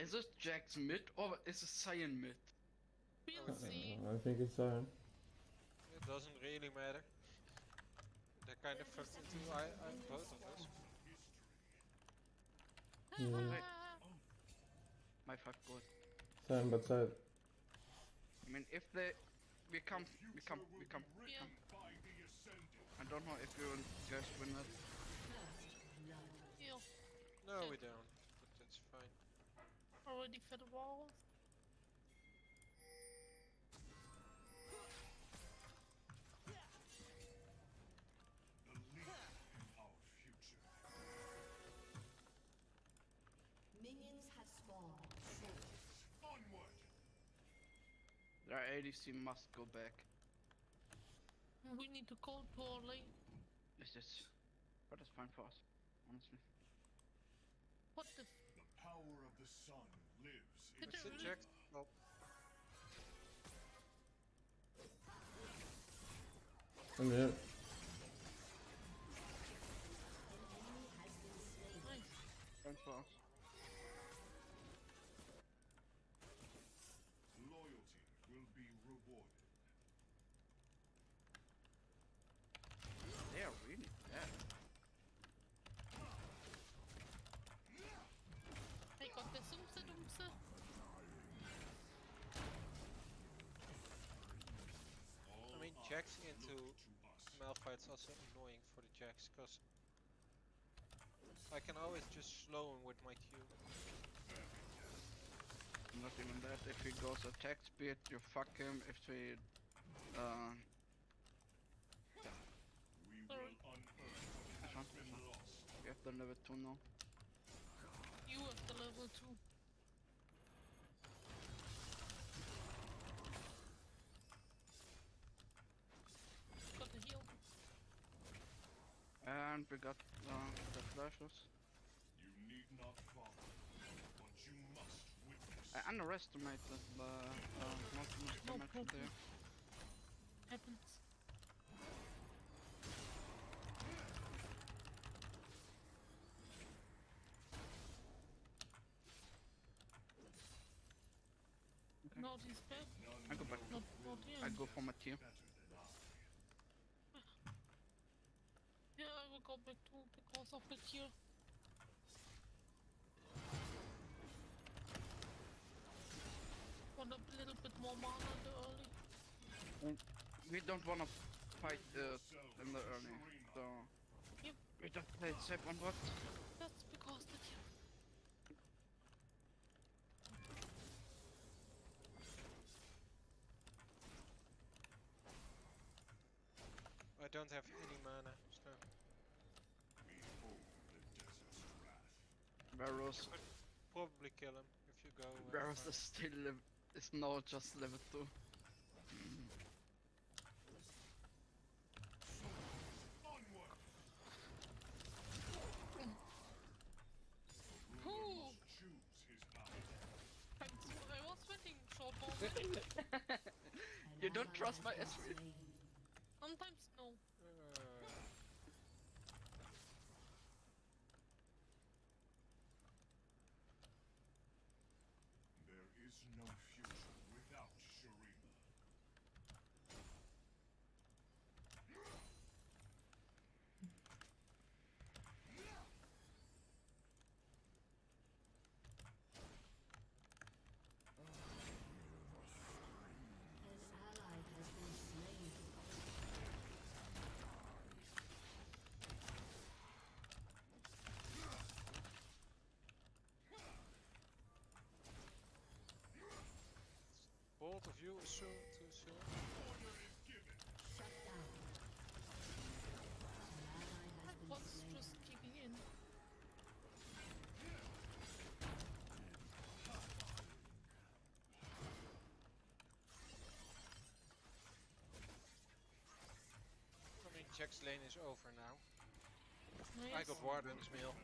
Is it Jax mid or is it Sion mid? We'll see. I think it's uh, It doesn't really matter. They're kind of fucked into I, I both of us. My fuck god. Sion but side. I mean, if they. We come, we come, we come. yeah. I don't know if you guys win that. No, we don't. But. Already for the wall. Minions have spawned. Their ADC must go back. We need to go to our lane. It's just. But it's fine for us, honestly. What the f- The power of the sun lives in Did That's it it, really? Jax. Oh, I'm here. I into To us. Malphite's also annoying for the Jax, because I can always just slow him with my Q. Not even that. If he goes attack speed, you fuck him. If he. Uh. We will unearth what has been lost. We have the level 2 now. You have the level 2. Got the heal. And we got uh, the flashes. You need not follow, but you must witness. I underestimated the uh, multi No damage problem. there. Happens. Okay. Not his back. I go back. Not, not I go for my team. Better than I. Yeah, I will go back too because of the cure. Want a little bit more mana in the early. We don't wanna fight uh, in the early, so Yep, we just play it safe on what? that's because the cure. I don't have any mana, so Behold the desert's wrath. Varus, probably kill him if you go. Uh, Varus fast. is still lev- is now just level 2. Onward! Ooh, Choose his eye. thanks. I was waiting short moment. You don't trust my Ezreal. Sometimes no. Uh, There is no future without Shurima. An ally has been slain. Both of you is soon too soon. Shut down. An ally has been What's slain. just keeping in? I mean, Jax's lane is over now. I Nice. got Warden's Mail.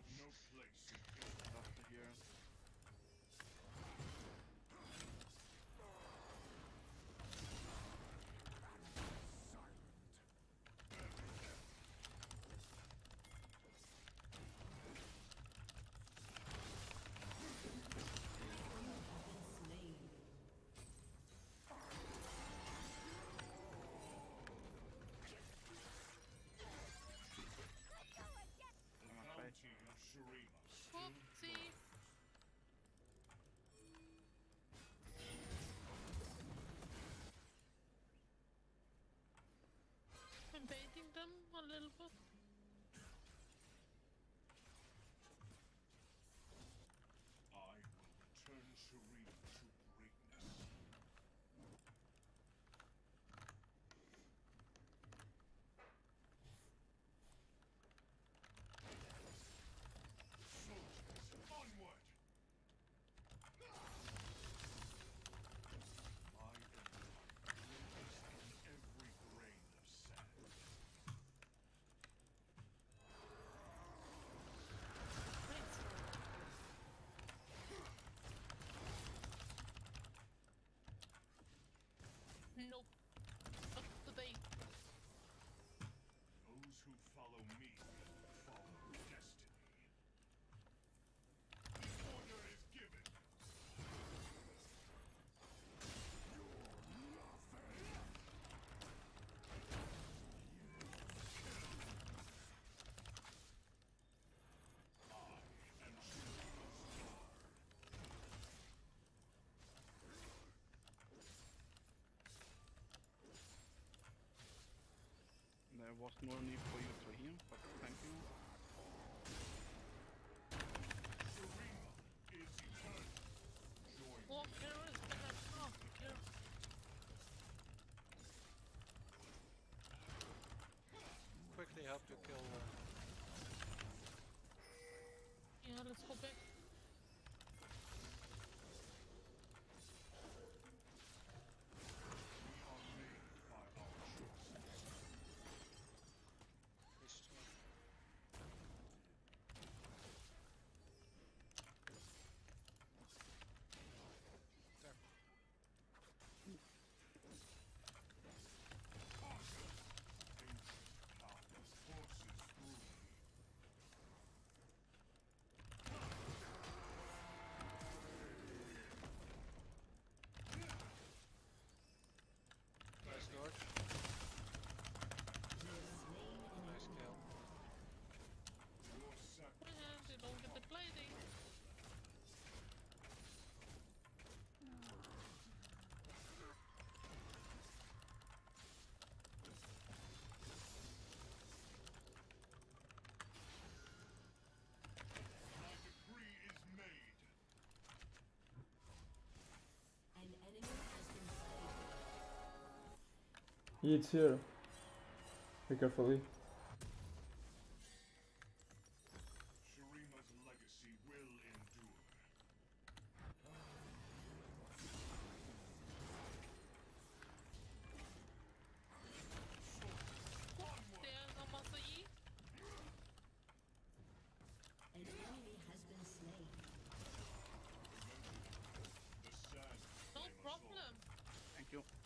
Was no need for you to heal, but thank you. Shurima is eternal. Join me. Walk here is better. Oh, here. Quickly have to kill. Uh, Yeah, let's go back. We are made by our choices. this two. There. Ancient powers forces through me. Nice dodge. Nice kill. Your sacrifice And they don't get the plating. My decree is made. An enemy has been slain. It's here. Be carefully. Shurima's legacy will endure. There's a Master Yi. An enemy has been slain. No claim us all. problem. Thank you.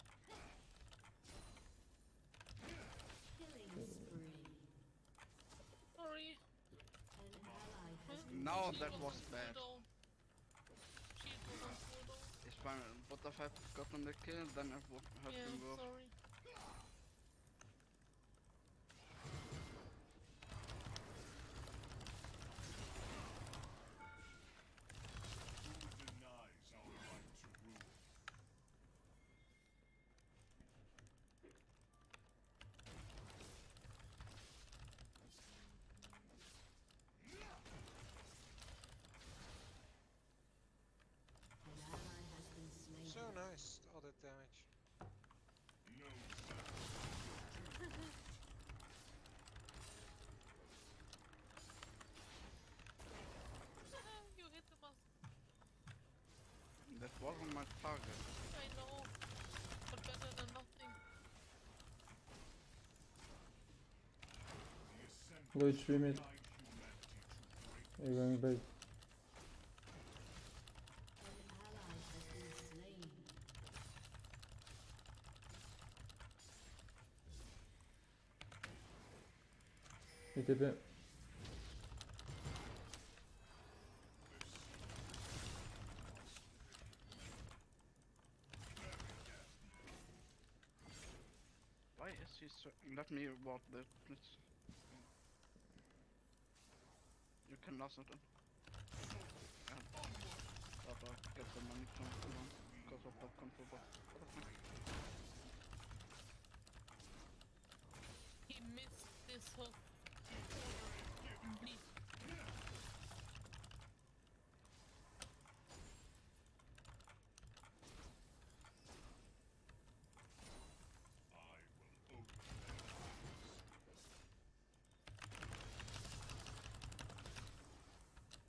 has Huh? been Now She that was bad. She was on. It's fine. But if I've gotten the kill, then I would have Yeah, been sorry. Who denies our right to rule? An ally has been slain. So nice. All that damage. No sacrifice. you hit the master. Wasn't my target. I know. But better than nothing. Guide humanity to You're going back. An ally has been slain. ETP. Let me ward that, please. You can last it. Yeah. I get the money from everyone because of control fuck? He missed this whole bleed. I will open Low life mid. An enemy has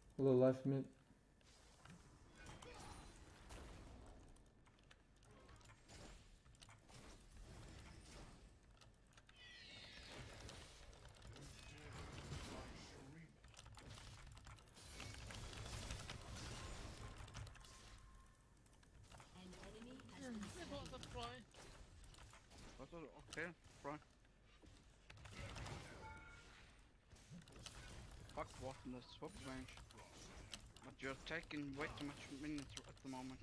It been was try. What was it? Okay, right. Fuck what in the swap range. But you're taking way too much minutes at the moment.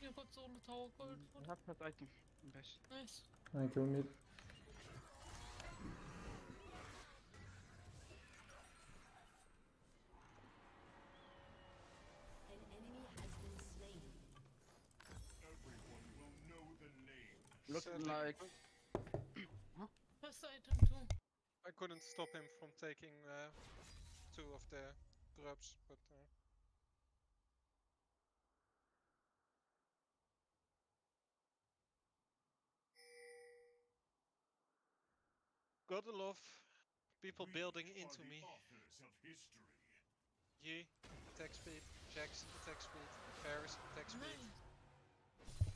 You got all the tower gold I have that item. Best. Nice. I kill mid. an enemy has been slain. Everyone will know the name. Looking Sadly, like Best item too. I couldn't stop him from taking uh, two of the grubs, but uh, gotta love people We building into me. Authors of history. Yi, attack speed, Jax, attack speed, Varus, attack speed. Nice.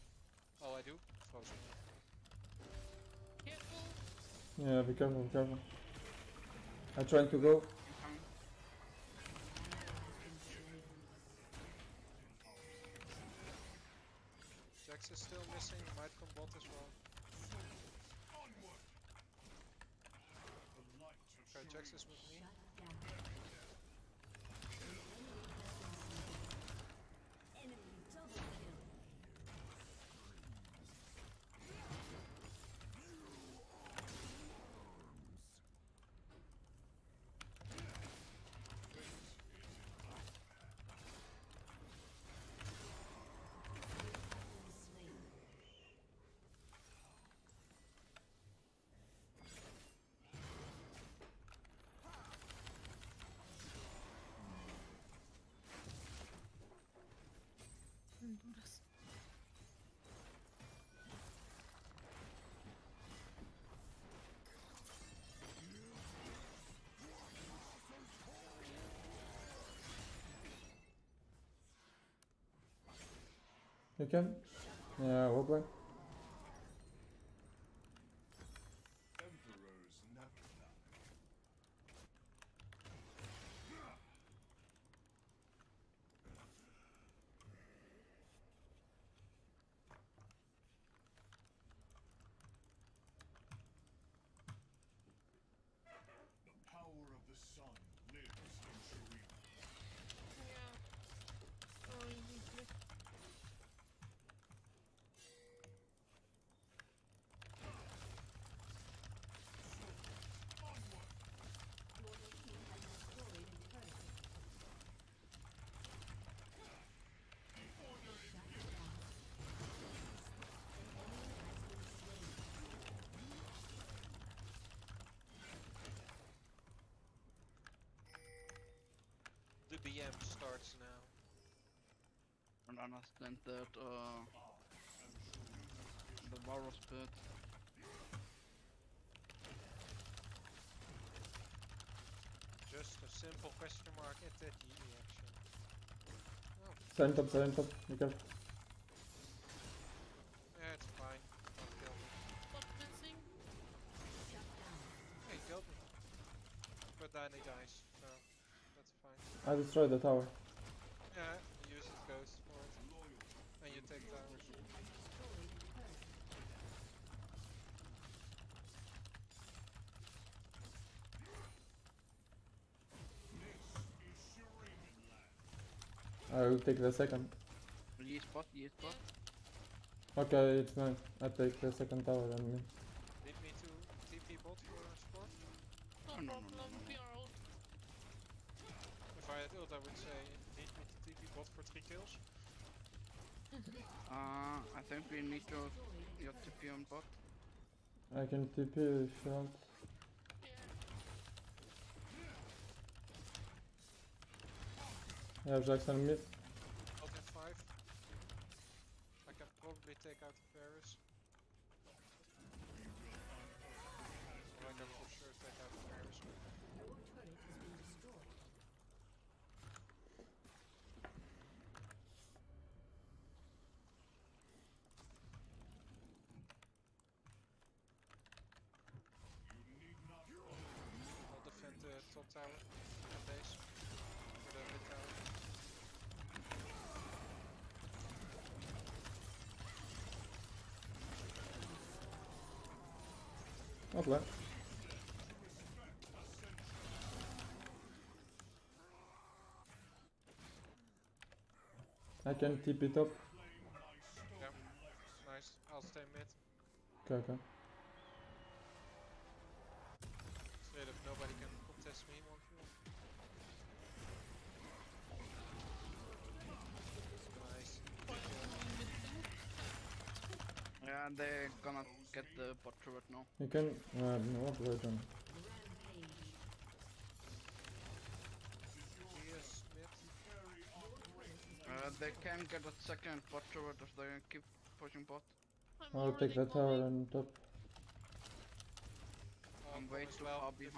Oh, I do? Frozen. Yeah, be careful, be careful. I'm trying to go. incoming. Jax is still missing, might come bot as well. Onward! The light of Okay, Jax is with me. Shut down. An enemy has been slain. Enemy double kill. Been slain. Honduras. You can? Yeah. Emperors never die. The power of the sun lives in Shurima. Yeah. Oh, easy. Your team has destroyed a turret. Shut down. An enemy has been slain. The BM starts now. And understand that uh, the Varus pit. Just a simple question mark at that Yi action. Oh, Silent top, silent top. Be careful. yeah, it's fine. Don't kill me. What's missing? Hey, killed me. But then he dies, so that's fine. I destroyed the tower. Yeah, use his ghost for it. And you take the damage. I will take the second. Use spot, use spot. Okay, it's mine. I take the second tower and me. Leave me to TP bot for spot? No, no, no, no. I had ult, I would say need me to TP bot for three kills. Uh, I think we need to get TP on bot. I can TP if you want. Yeah. I have Jackson mid. Ult in five. I can probably take out the Varus. Not bad. I can TP top. Yeah. Nice. I'll stay mid. Okay, okay. Straight up, nobody can contest me one Yeah, they're gonna get the bot turret now. You can. Uh, no, what do I do? Rampage. He is mid. Uh, they can get a second bot turret if they keep pushing bot. I'm I'll take already that tower coming. and top. I'll I'm come way as too well far with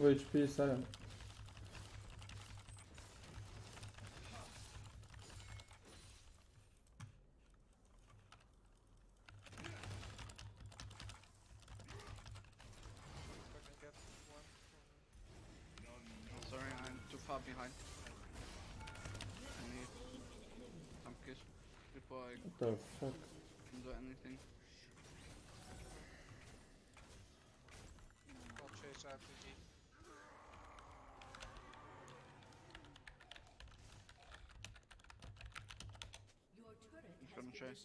the behind. bait. HP Sion. If I can get one from Oh, sorry, I'm too far behind. I need some kiss before I What the fuck? can do anything. I'll chase after G. Your turret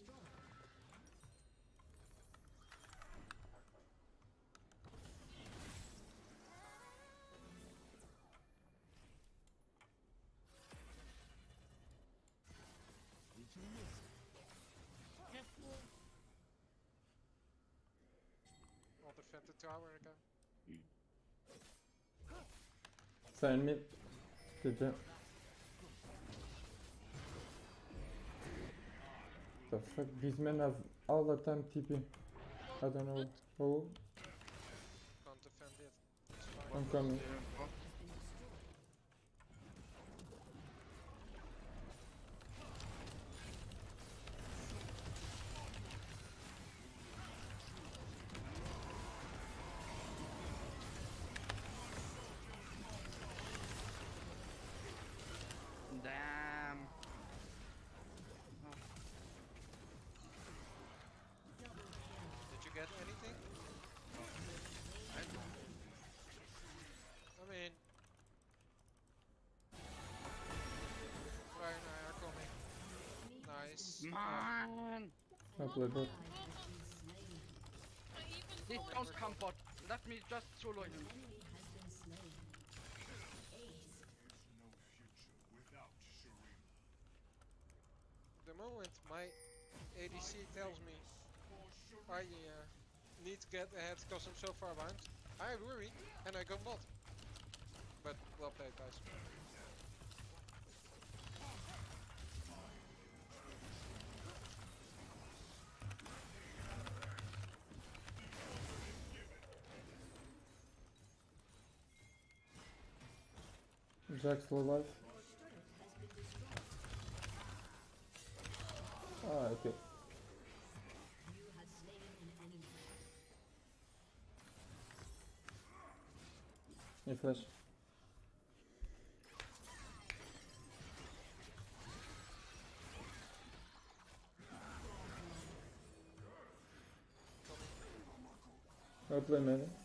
He's has gonna been chase. I'll defend the tower again. Sion mid. TP. The fuck? These men have all the time TP. I don't know. Oh, Can't defend it. I'm coming. Yeah, bot. Has been destroyed. Damn. Did you get anything? I, I mean... Brian and I are coming. Nice. man! I play bot. Ally has been slain. I even Please don't come bot. Let me just solo him. Enemy has been slain. Ace. There's no future without Shurima. The moment my ADC tells me I uh, need to get ahead because I'm so far behind, I worry and I go bot. But well played guys. Is still alive? Ah, okay. Any flash? I'll play melee.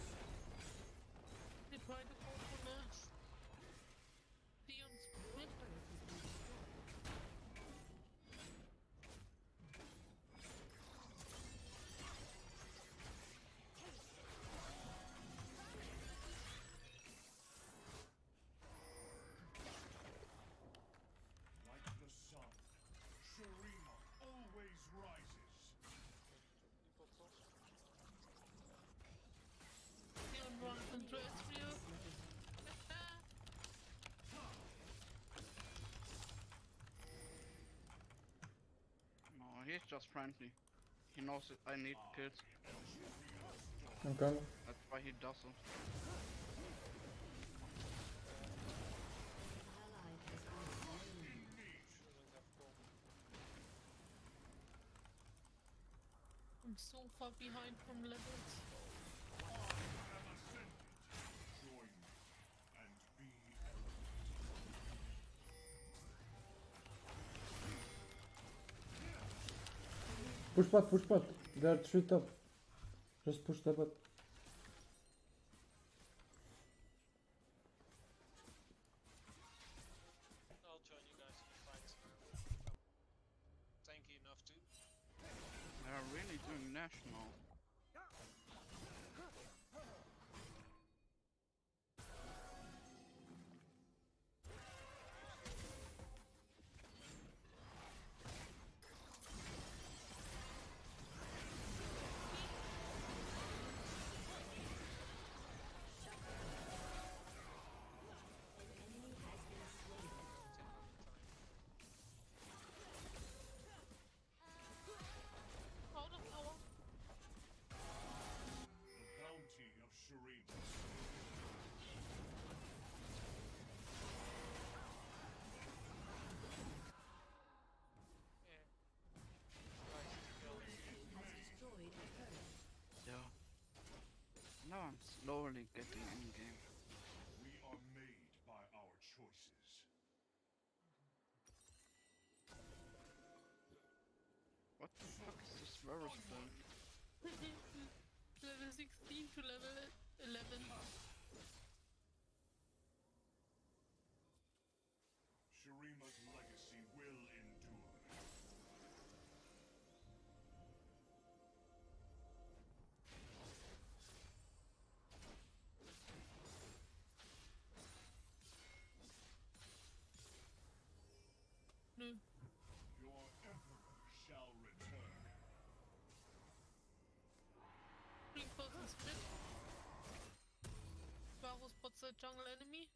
he's just friendly. He knows it. I need kills. I'm coming. That's why he doesn't. I'm so far behind from levels. Push path, push path. There are three top. Just push the button. Level 16 to level 11. Varus spots a jungle enemy.